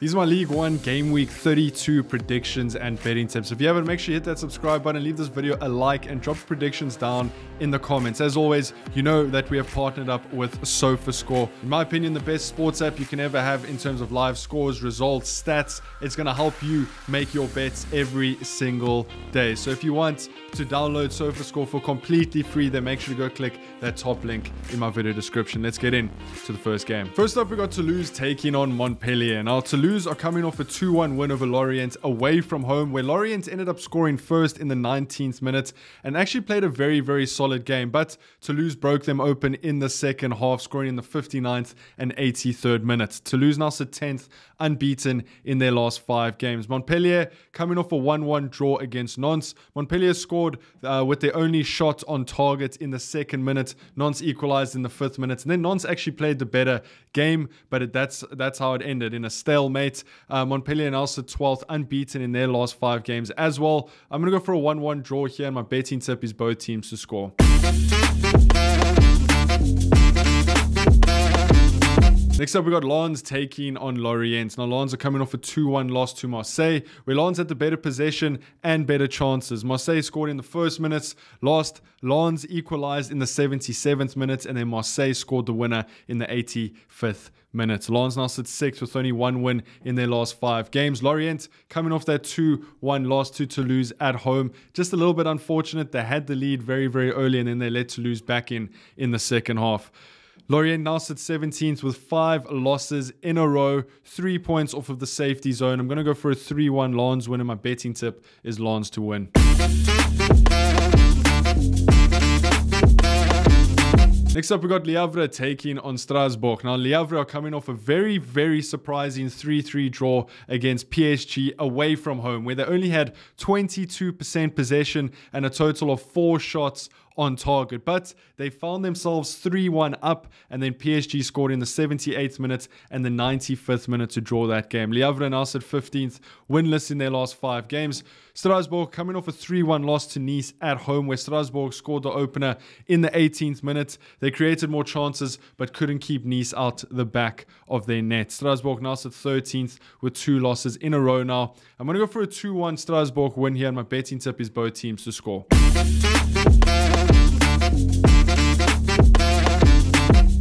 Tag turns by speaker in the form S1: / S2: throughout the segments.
S1: These are my League One Game Week 32 predictions and betting tips. If you haven't, make sure you hit that subscribe button, leave this video a like, and drop predictions down in the comments. As always, you know that we have partnered up with SofaScore. In my opinion, the best sports app you can ever have in terms of live scores, results, stats. It's going to help you make your bets every single day. So if you want to download SofaScore for completely free, then make sure to go click that top link in my video description. Let's get in to the first game. First up, we got Toulouse taking on Montpellier. Now, Toulouse are coming off a 2 1 win over Lorient away from home, where Lorient ended up scoring first in the 19th minute and actually played a very, very solid game. But Toulouse broke them open in the second half, scoring in the 59th and 83rd minutes. Toulouse now sit 10th, unbeaten in their last five games. Montpellier coming off a 1 1 draw against Nantes. Montpellier scored uh, with their only shot on target in the second minute. Nantes equalized in the fifth minute. And then Nantes actually played the better game, but it, that's, that's how it ended in a stalemate stalemate. Uh, Montpellier and also 12th, unbeaten in their last five games as well. I'm going to go for a 1 1 draw here, and my betting tip is both teams to score. Next up, we got Lens taking on Lorient. Now, Lens are coming off a 2 1 loss to Marseille, where Lens had the better possession and better chances. Marseille scored in the first minutes, lost. Lens equalized in the 77th minute, and then Marseille scored the winner in the 85th minute. Lens now sits sixth with only one win in their last five games. Lorient coming off that 2 1 loss to Toulouse at home. Just a little bit unfortunate. They had the lead very, very early, and then they let Toulouse back in in the second half. Lorient now sits 17th with five losses in a row, three points off of the safety zone. I'm going to go for a 3 1 Lens win, and my betting tip is Lens to win. Next up, we got Le Havre taking on Strasbourg. Now, Le Havre are coming off a very, very surprising 3 3 draw against PSG away from home, where they only had 22% possession and a total of four shots on target. But they found themselves 3 1 up, and then PSG scored in the 78th minute and the 95th minute to draw that game. Le Havre now sit 15th, winless in their last five games. Strasbourg coming off a 3 1 loss to Nice at home, where Strasbourg scored the opener in the 18th minute. They created more chances, but couldn't keep Nice out the back of their net. Strasbourg now sit 13th with two losses in a row now. I'm going to go for a 2 1 Strasbourg win here, and my betting tip is both teams to score.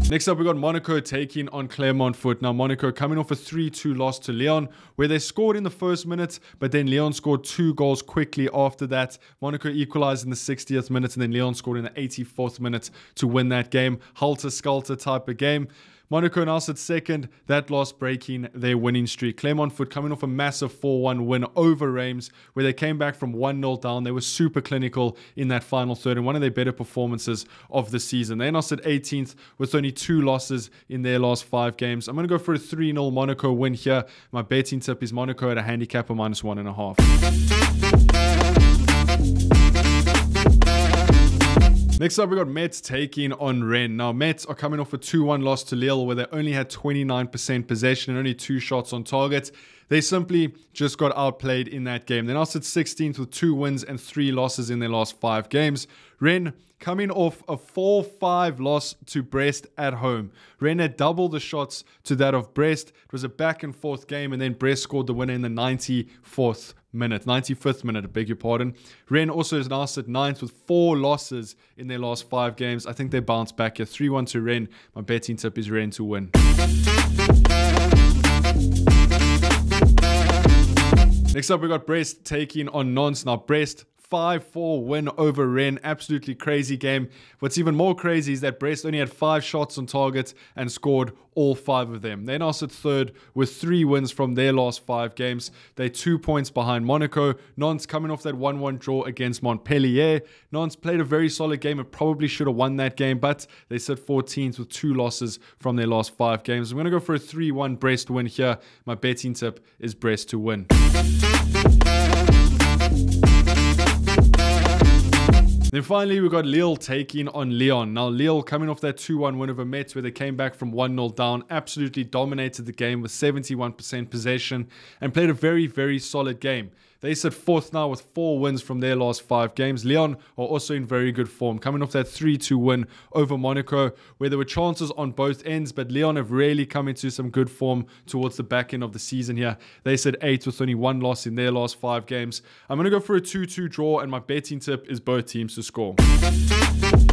S1: Next up, we got Monaco taking on Clermont Foot. Now, Monaco coming off a 3 2 loss to Lyon, where they scored in the first minute, but then Lyon scored two goals quickly after that. Monaco equalized in the 60th minute, and then Lyon scored in the 84th minute to win that game. Halter Skelter type of game. Monaco now sit second, that loss breaking their winning streak. Clermont Foot coming off a massive 4 1 win over Reims, where they came back from 1 0 down. They were super clinical in that final third and one of their better performances of the season. They now sit 18th with only two losses in their last five games. I'm going to go for a 3 0 Monaco win here. My betting tip is Monaco at a handicap of minus one and a half. Next up, we got Metz taking on Rennes. Now, Metz are coming off a 2 1 loss to Lille, where they only had 29% possession and only two shots on target. They simply just got outplayed in that game. They now sit 16th with two wins and three losses in their last five games. Rennes coming off a 4 5 loss to Brest at home. Rennes had double the shots to that of Brest. It was a back and forth game, and then Brest scored the winner in the 94th minute, 95th minute, I beg your pardon. Rennes also is now at ninth with four losses in their last five games. I think they bounced back here. 3 1 to Rennes. My betting tip is Rennes to win. Next up, we got Brest taking on Nantes. Now, Brest 5 4 win over Rennes. Absolutely crazy game. What's even more crazy is that Brest only had five shots on target and scored all five of them. They now sit third with three wins from their last five games. They're two points behind Monaco. Nantes coming off that 1 1 draw against Montpellier. Nantes played a very solid game and probably should have won that game, but they sit 14th with two losses from their last five games. I'm going to go for a 3 1 Brest win here. My betting tip is Brest to win. Then finally, we got Lille taking on Lyon. Now, Lille coming off that 2 1 win over Metz, where they came back from 1 0 down, absolutely dominated the game with 71% possession and played a very, very solid game. They sit fourth now with four wins from their last five games. Lyon are also in very good form, coming off that 3 2 win over Monaco, where there were chances on both ends, but Lyon have really come into some good form towards the back end of the season here. They sit eighth with only one loss in their last five games. I'm going to go for a 2 2 draw, and my betting tip is both teams to score.